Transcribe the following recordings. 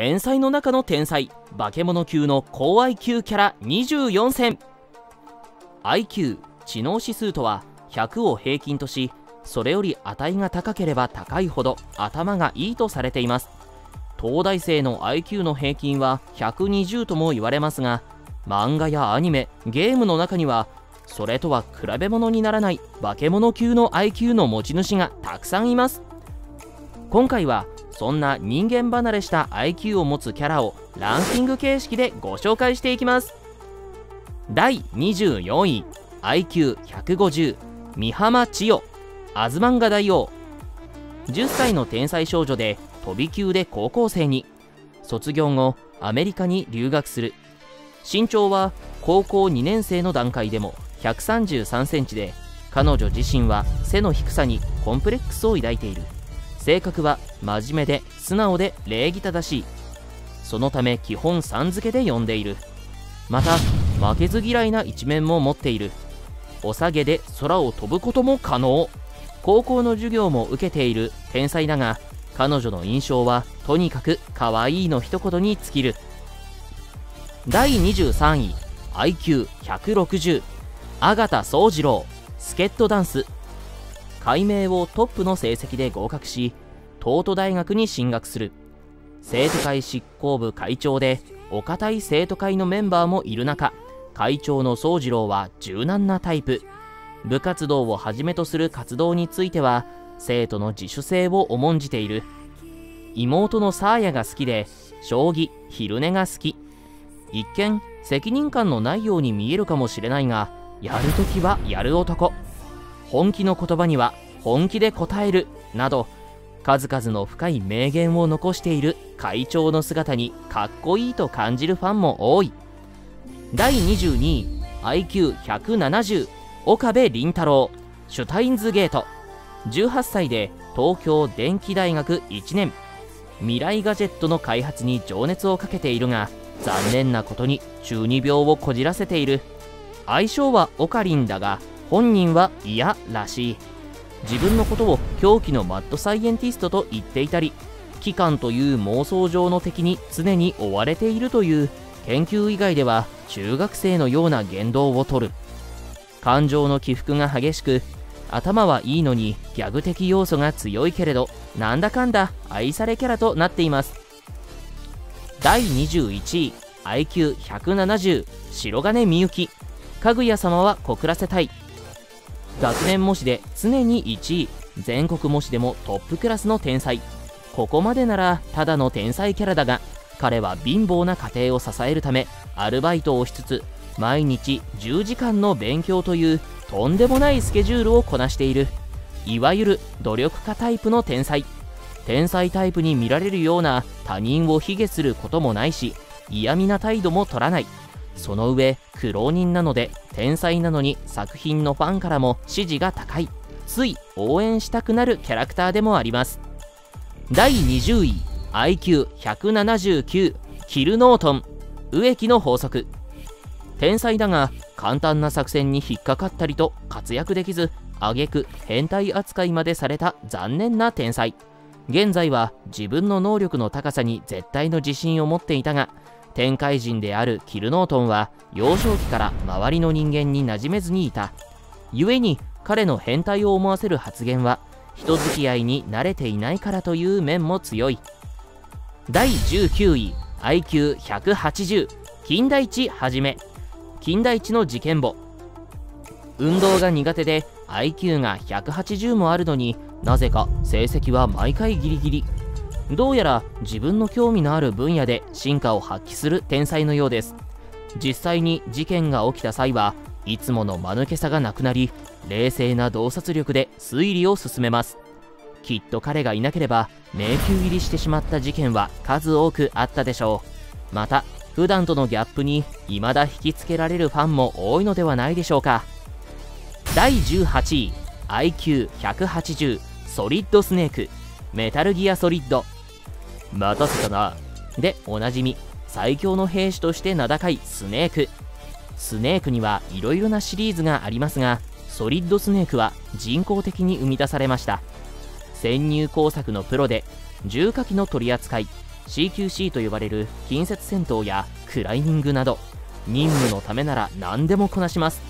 天才の中の天才。化け物級の高 IQ キャラ24選 IQ 知能指数とは100を平均としそれより値が高ければ高いほど頭がいいとされています。東大生の IQ の平均は120とも言われますが漫画やアニメゲームの中にはそれとは比べ物にならない化け物級の IQ の持ち主がたくさんいます。今回はそんな人間離れした IQ を持つキャラをランキング形式でご紹介していきます。第24位 IQ150 美浜千代アズマンガ大王。10歳の天才少女で飛び級で高校生に。卒業後アメリカに留学する。身長は高校2年生の段階でも133センチで彼女自身は背の低さにコンプレックスを抱いている。性格は真面目で素直で礼儀正しい。そのため基本さん付けで呼んでいる。また負けず嫌いな一面も持っている。お下げで空を飛ぶことも可能。高校の授業も受けている天才だが彼女の印象はとにかく可愛いの一言に尽きる。第23位 IQ160 阿形宗次郎。助っ人ダンス。改名をトップの成績で合格し東都大学に進学する。生徒会執行部会長でお堅い生徒会のメンバーもいる中会長の宗次郎は柔軟なタイプ。部活動をはじめとする活動については生徒の自主性を重んじている。妹のサーヤが好きで将棋昼寝が好き。一見責任感のないように見えるかもしれないがやるときはやる男。本気の言葉には本気で答えるなど数々の深い名言を残している会長の姿にかっこいいと感じるファンも多い。第22位 IQ170 岡部倫太郎シュタインズゲート。18歳で東京電機大学1年。未来ガジェットの開発に情熱をかけているが残念なことに中二病をこじらせている。相性はオカリンだが本人は嫌らしい。自分のことを狂気のマッドサイエンティストと言っていたり機関という妄想上の敵に常に追われているという。研究以外では中学生のような言動をとる。感情の起伏が激しく頭はいいのにギャグ的要素が強いけれどなんだかんだ愛されキャラとなっています。第21位 IQ170 白金みゆきかぐや様は告らせたい。学年模試で常に1位。全国模試でもトップクラスの天才。ここまでならただの天才キャラだが彼は貧乏な家庭を支えるためアルバイトをしつつ毎日10時間の勉強というとんでもないスケジュールをこなしている。いわゆる努力家タイプの天才。天才タイプに見られるような他人を卑下することもないし嫌味な態度も取らない。その上苦労人なので天才なのに作品のファンからも支持が高い。つい応援したくなるキャラクターでもあります。第20位 IQ179 キルノートン植木の法則。天才だが簡単な作戦に引っかかったりと活躍できず挙句変態扱いまでされた残念な天才。現在は自分の能力の高さに絶対の自信を持っていたが天界人であるキルノートンは幼少期から周りの人間に馴染めずにいた。故に彼の変態を思わせる発言は人付き合いに慣れていないからという面も強い。第19位 IQ180 金田一はじめ。金田一の事件簿。運動が苦手で IQ が180もあるのになぜか成績は毎回ギリギリ。どうやら自分の興味のある分野で進化を発揮する天才のようです。実際に事件が起きた際はいつもの間抜けさがなくなり冷静な洞察力で推理を進めます。きっと彼がいなければ迷宮入りしてしまった事件は数多くあったでしょう。また普段とのギャップに未だ引きつけられるファンも多いのではないでしょうか。第18位 IQ180 ソリッドスネーク。メタルギアソリッド。待たせたな。でおなじみ最強の兵士として名高いスネーク。スネークにはいろいろなシリーズがありますがソリッドスネークは人工的に生み出されました。潜入工作のプロで重火器の取り扱い CQC と呼ばれる近接戦闘やクライミングなど任務のためなら何でもこなします。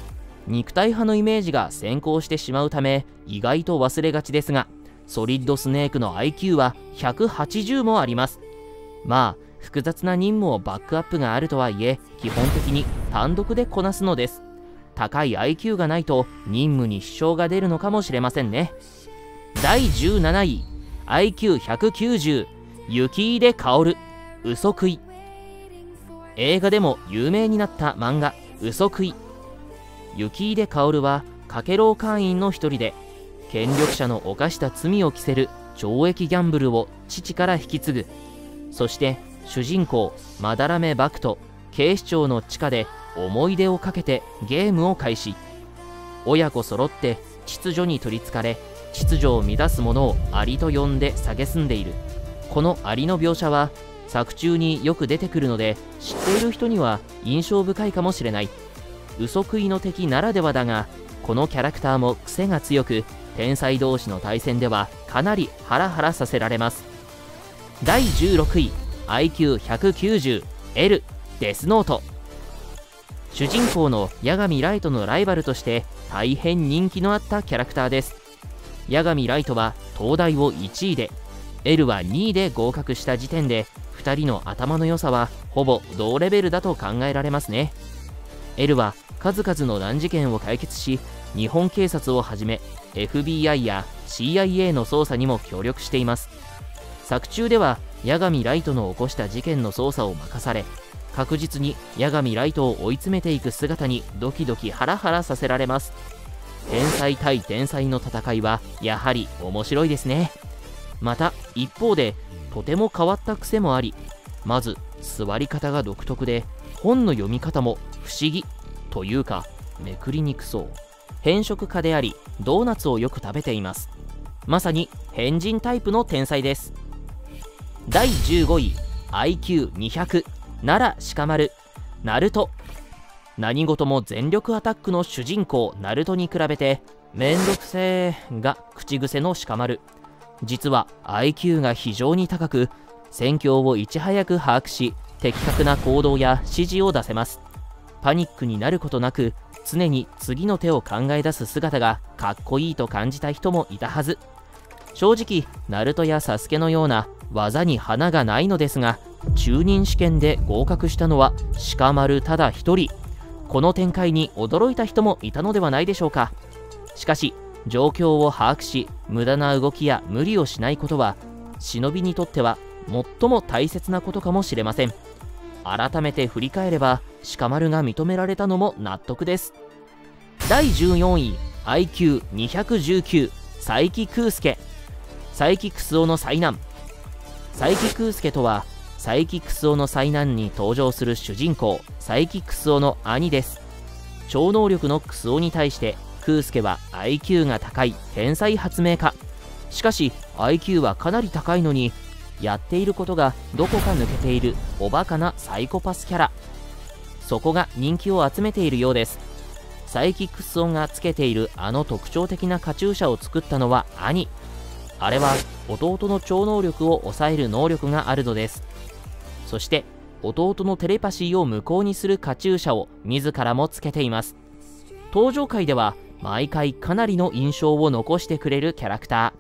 肉体派のイメージが先行してしまうため意外と忘れがちですがソリッドスネークの IQ は180もあります。まあ複雑な任務をバックアップがあるとはいえ基本的に単独でこなすのです。高い IQ がないと任務に支障が出るのかもしれませんね。第17位 IQ190 雪出薫嘘食い。映画でも有名になった漫画嘘食い。雪出薫はかけろう会員の一人で権力者の犯した罪を着せる懲役ギャンブルを父から引き継ぐ。そして主人公まだらめバクと警視庁の地下で思い出をかけてゲームを開始。親子揃って秩序に取りつかれ秩序を乱す者をアリと呼んで蔑んでいる。このアリの描写は作中によく出てくるので知っている人には印象深いかもしれない。嘘食いの敵ならではだがこのキャラクターも癖が強く天才同士の対戦ではかなりハラハラさせられます。第16位 IQ190L デスノート。主人公の八神ライトのライバルとして大変人気のあったキャラクターです。八神ライトは東大を1位で L は2位で合格した時点で2人の頭の良さはほぼ同レベルだと考えられますね。L は数々の難事件を解決し日本警察をはじめ FBI や CIA の捜査にも協力しています。作中では八神ライトの起こした事件の捜査を任され確実に八神ライトを追い詰めていく姿にドキドキハラハラさせられます。天才対天才の戦いはやはり面白いですね。また一方でとても変わった癖もありまず座り方が独特で本の読み方も不思議というかめくりにくそう。偏食家でありドーナツをよく食べています。まさに変人タイプの天才です。第15位 IQ200 奈良鹿丸ナルト。何事も全力アタックの主人公ナルトに比べてめんどくせーが口癖の鹿丸実は IQ が非常に高く戦況をいち早く把握し的確な行動や指示を出せます。パニックになることなく常に次の手を考え出す姿がかっこいいと感じた人もいたはず。正直ナルトやサスケのような技に花がないのですが中任試験で合格したのは鹿丸ただ一人。この展開に驚いた人もいたのではないでしょうか。しかし状況を把握し無駄な動きや無理をしないことは忍びにとっては最も大切なことかもしれません。改めて振り返れば鹿丸が認められたのも納得です。第14位 IQ219 佐伯空介。佐伯クスオの災難佐伯空介とは佐伯クスオの災難に登場する主人公佐伯クスオの兄です。超能力のクスオに対して空介は IQ が高い天才発明家。しかし IQ はかなり高いのにやっていることがどこか抜けているおバカなサイコパスキャラ。そこが人気を集めているようです。サイキックス音がつけているあの特徴的なカチューシャを作ったのは兄。あれは弟の超能力を抑える能力があるのです。そして弟のテレパシーを無効にするカチューシャを自らもつけています。登場回では毎回かなりの印象を残してくれるキャラクタ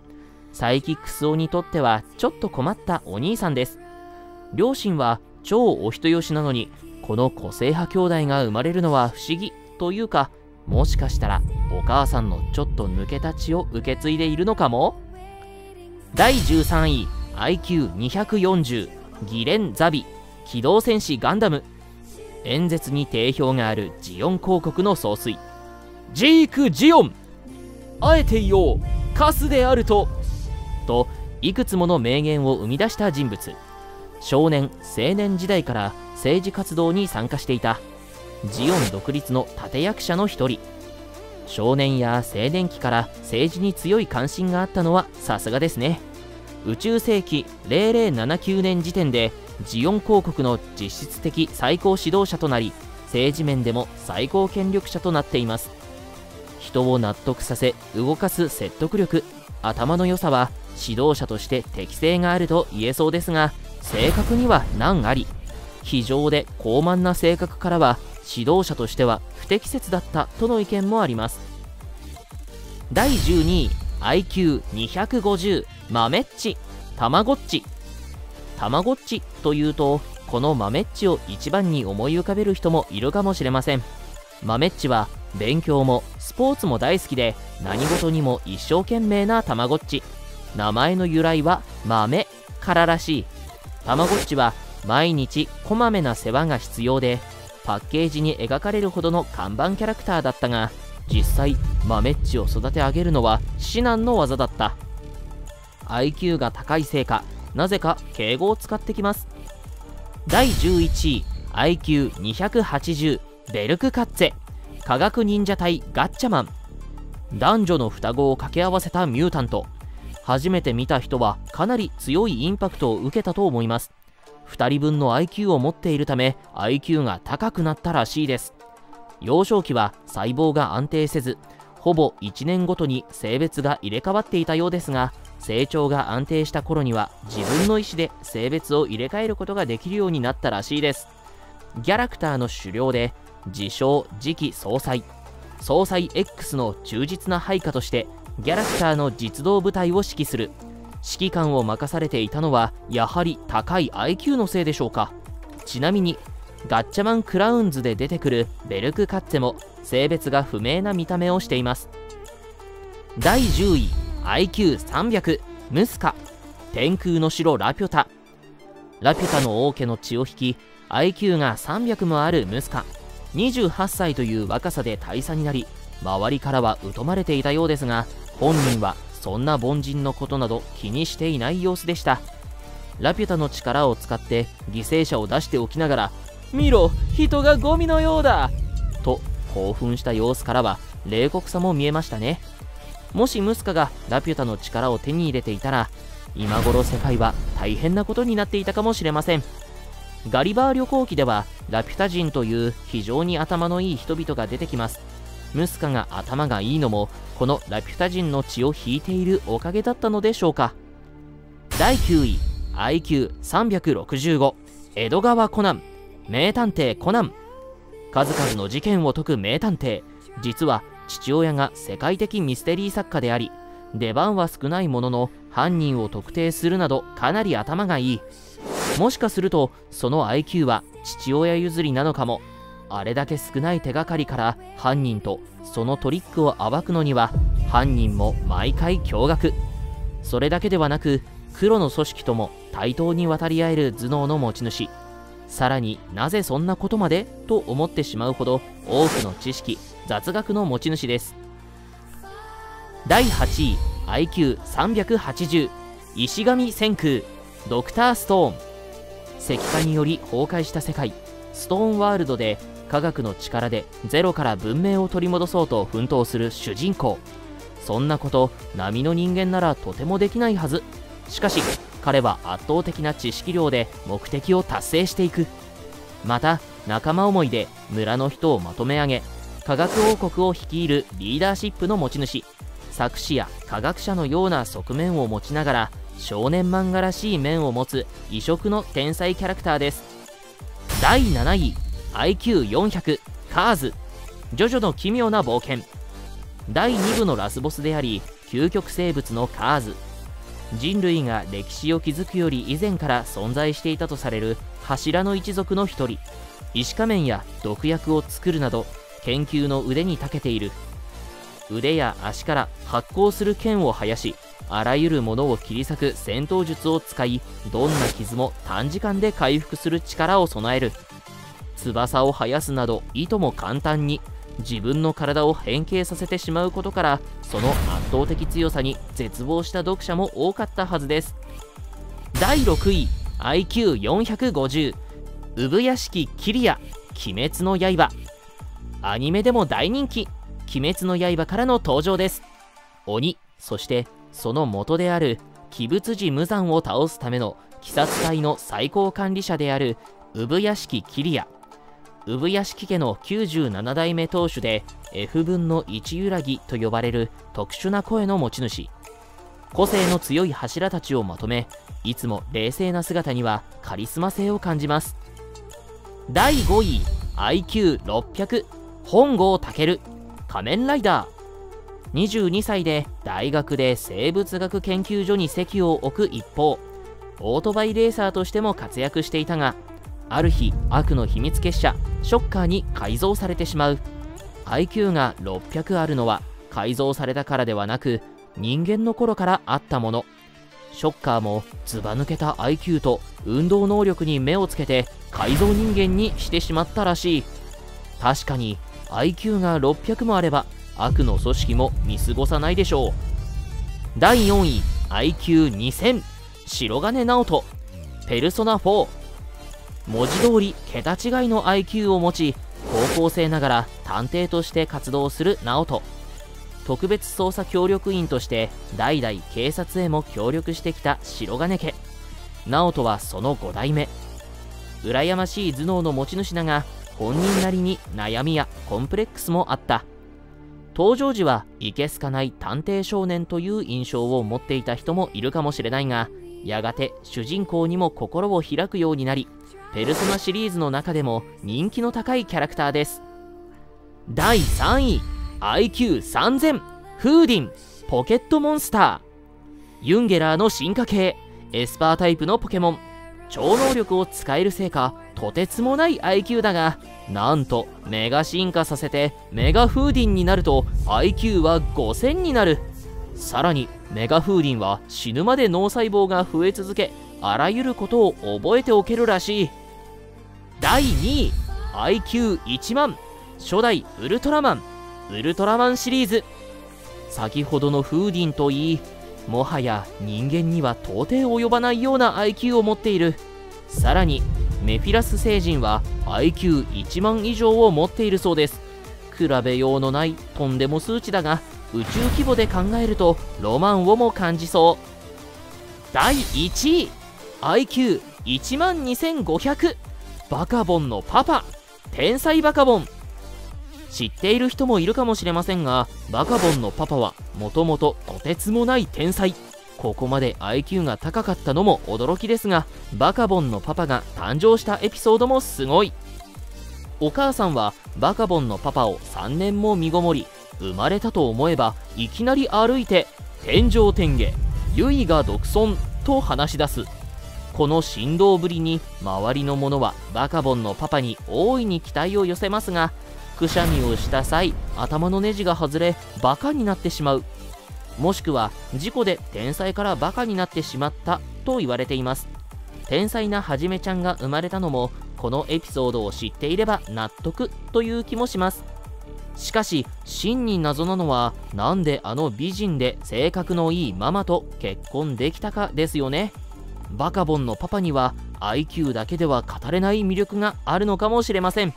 ー。サイキックスオにとってはちょっと困ったお兄さんです。両親は超お人よしなのにこの個性派兄弟が生まれるのは不思議というかもしかしたらお母さんのちょっと抜けた血を受け継いでいるのかも？第13位 IQ240 ギレン・ザビ機動戦士ガンダム。演説に定評があるジオン広告の総帥。ジーク・ジオンあえて言おうカスであると。といくつもの名言を生み出した人物。少年青年時代から政治活動に参加していた。ジオン独立の立役者の一人。少年や青年期から政治に強い関心があったのはさすがですね。宇宙世紀0079年時点でジオン広告の実質的最高指導者となり政治面でも最高権力者となっています。人を納得させ動かす説得力頭の良さは指導者として適性があると言えそうですが性格には難あり。非常で高慢な性格からは指導者としては不適切だったとの意見もあります。第12位 IQ250 豆っちたまごっち。たまごっちというとこの豆っちを一番に思い浮かべる人もいるかもしれません。豆っちは勉強もスポーツも大好きで何事にも一生懸命なたまごっち。名前の由来は豆かららしい。たまごっちは毎日こまめな世話が必要でパッケージに描かれるほどの看板キャラクターだったが実際豆っちを育て上げるのは至難の技だった。IQ が高いせいかなぜか敬語を使ってきます。第11位 IQ280 ベルクカッツェ。科学忍者隊ガッチャマン。男女の双子を掛け合わせたミュータント。初めて見た人はかなり強いインパクトを受けたと思います。2人分の IQ を持っているため IQ が高くなったらしいです。幼少期は細胞が安定せずほぼ1年ごとに性別が入れ替わっていたようですが成長が安定した頃には自分の意思で性別を入れ替えることができるようになったらしいです。ギャラクターの狩猟で自称次期総裁総裁 X の忠実な配下としてギャラクターの実動部隊を指揮する指揮官を任されていたのはやはり高い IQ のせいでしょうか。ちなみにガッチャマンクラウンズで出てくるベルクカッツェも性別が不明な見た目をしています。第10位 IQ300 ムスカ。天空の城ラピュタ。ラピュタの王家の血を引き IQ が300もあるムスカ。28歳という若さで大佐になり周りからは疎まれていたようですが本人はそんな凡人のことなど気にしていない様子でした。ラピュタの力を使って犠牲者を出しておきながら見ろ人がゴミのようだと興奮した様子からは冷酷さも見えましたね。もしムスカがラピュタの力を手に入れていたら今頃世界は大変なことになっていたかもしれません。ガリバー旅行記ではラピュタ人という非常に頭のいい人々が出てきます。ムスカが頭がいいのもこのラピュタ人の血を引いているおかげだったのでしょうか。第9位 IQ365 江戸川コナン。名探偵コナン。数々の事件を解く名探偵。実は父親が世界的ミステリー作家であり出番は少ないものの犯人を特定するなどかなり頭がいい。もしかするとその IQ は父親譲りなのかも。あれだけ少ない手がかりから犯人とそのトリックを暴くのには犯人も毎回驚愕。それだけではなく黒の組織とも対等に渡り合える頭脳の持ち主。さらになぜそんなことまでと思ってしまうほど多くの知識雑学の持ち主です。第8位 IQ380 石神千空ドクターストーン。石化により崩壊した世界ストーンワールドで科学の力でゼロから文明を取り戻そうと奮闘する主人公。そんなこと並の人間ならとてもできないはず。しかし彼は圧倒的な知識量で目的を達成していく。また仲間思いで村の人をまとめ上げ科学王国を率いるリーダーシップの持ち主。作詞や科学者のような側面を持ちながら少年漫画らしい面を持つ異色の天才キャラクターです。第7位 IQ400 カーズジョジョの奇妙な冒険。第2部のラスボスであり究極生物のカーズ。人類が歴史を築くより以前から存在していたとされる柱の一族の一人。石仮面や毒薬を作るなど研究の腕に長けている。腕や足から発光する剣を生やしあらゆるものを切り裂く戦闘術を使いどんな傷も短時間で回復する力を備える。翼を生やすなどいとも簡単に自分の体を変形させてしまうことからその圧倒的強さに絶望した読者も多かったはずです。第6位 IQ450 産屋敷キリア鬼滅の刃。アニメでも大人気鬼滅の刃からの登場です。鬼そしてその元である鬼物寺無惨を倒すための鬼殺隊の最高管理者である産屋敷キリア。産屋敷家の97代目当主で F 分の1揺らぎと呼ばれる特殊な声の持ち主。個性の強い柱たちをまとめいつも冷静な姿にはカリスマ性を感じます。第5位 IQ600 本郷健仮面ライダー。22歳で大学で生物学研究所に籍を置く一方オートバイレーサーとしても活躍していたがある日悪の秘密結社ショッカーに改造されてしまう。IQ が600あるのは改造されたからではなく人間の頃からあったもの。ショッカーもずば抜けた IQ と運動能力に目をつけて改造人間にしてしまったらしい。確かに IQ が600もあれば悪の組織も見過ごさないでしょう。第4位 IQ2000 白金直人。ペルソナ4文字通り桁違いの IQ を持ち高校生ながら探偵として活動する直人。特別捜査協力員として代々警察へも協力してきた白金家。直人はその5代目。羨ましい頭脳の持ち主だが本人なりに悩みやコンプレックスもあった。登場時はいけすかない探偵少年という印象を持っていた人もいるかもしれないがやがて主人公にも心を開くようになりペルソナシリーズの中でも人気の高いキャラクターです。第3位 IQ3000 フーディンポケットモンスター。ユンゲラーの進化系エスパータイプのポケモン。超能力を使えるせいかとてつもない IQ だがなんとメガ進化させてメガフーディンになると IQ は5000になる。さらにメガフーディンは死ぬまで脳細胞が増え続けあらゆることを覚えておけるらしい。第2位 IQ1 万初代ウルトラマンウルトラマンシリーズ。先ほどのフーディンといいもはや人間には到底及ばないような IQ を持っている。さらにメフィラス星人は IQ1 万以上を持っているそうです。比べようのないとんでも数値だが宇宙規模で考えるとロマンをも感じそう。第1位 IQ1 万2500バカボンのパパ。天才バカボン。知っている人もいるかもしれませんがバカボンのパパはもともととてつもない天才。ここまで IQ が高かったのも驚きですがバカボンのパパが誕生したエピソードもすごい。お母さんはバカボンのパパを3年も身ごもり生まれたと思えばいきなり歩いて天上天下唯が独尊と話し出す。この振動ぶりに周りの者はバカボンのパパに大いに期待を寄せますがくしゃみをした際頭のネジが外れバカになってしまう。もしくは事故で天才からバカになってしまったと言われています。天才なはじめちゃんが生まれたのもこのエピソードを知っていれば納得という気もします。しかし真に謎なのはなんであの美人で性格のいいママと結婚できたかですよね。バカボンのパパには IQ だけでは語れない魅力があるのかもしれません。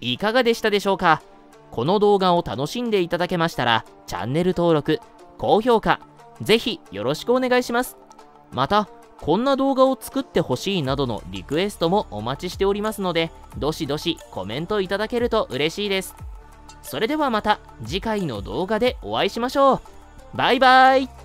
いかがでしたでしょうか？この動画を楽しんでいただけましたらチャンネル登録高評価ぜひよろしくお願いします。またこんな動画を作ってほしいなどのリクエストもお待ちしておりますのでどしどしコメントいただけると嬉しいです。それではまた次回の動画でお会いしましょう。バイバイ。